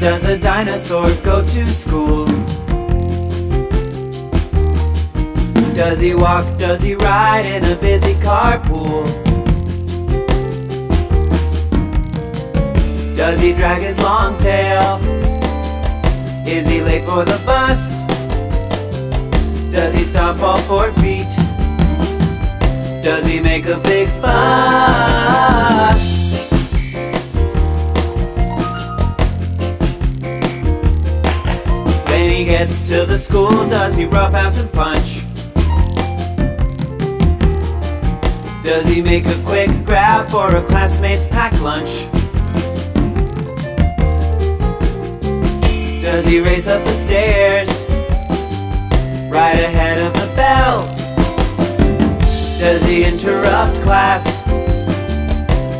Does a dinosaur go to school? Does he walk, does he ride in a busy carpool? Does he drag his long tail? Is he late for the bus? Does he stomp all four feet? Does he make a big fuss? Gets to the school, does he roughhouse and punch? Does he make a quick grab for a classmate's packed lunch? Does he race up the stairs right ahead of the bell? Does he interrupt class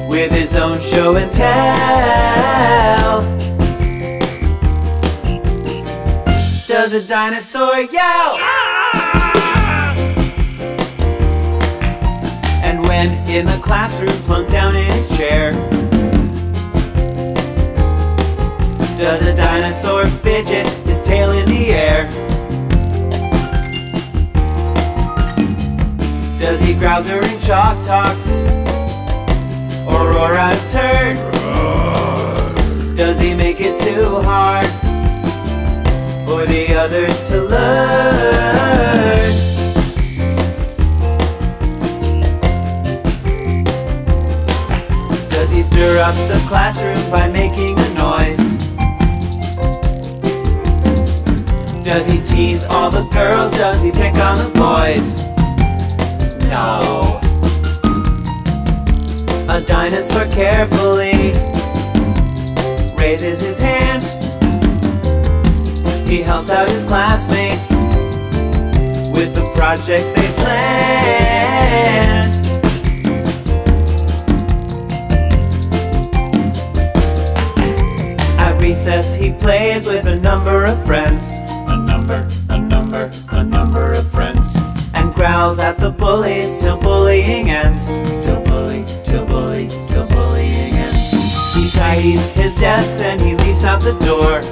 with his own show and tell? Does a dinosaur yell? And when in the classroom plunked down in his chair Does a dinosaur fidget his tail in the air? Does he growl during chalk talks? Or roar out of turn? Does he make it too hard for the others to learn? Does he stir up the classroom by making a noise? Does he tease all the girls? Does he pick on the boys? No. A dinosaur carefully raises his hand. He helps out his classmates with the projects they planned. At recess, he plays with a number of friends. A number, a number, a number of friends. And growls at the bullies till bullying ends. Till bully, till bully, till bullying ends. He tidies his desk, then he leaps out the door.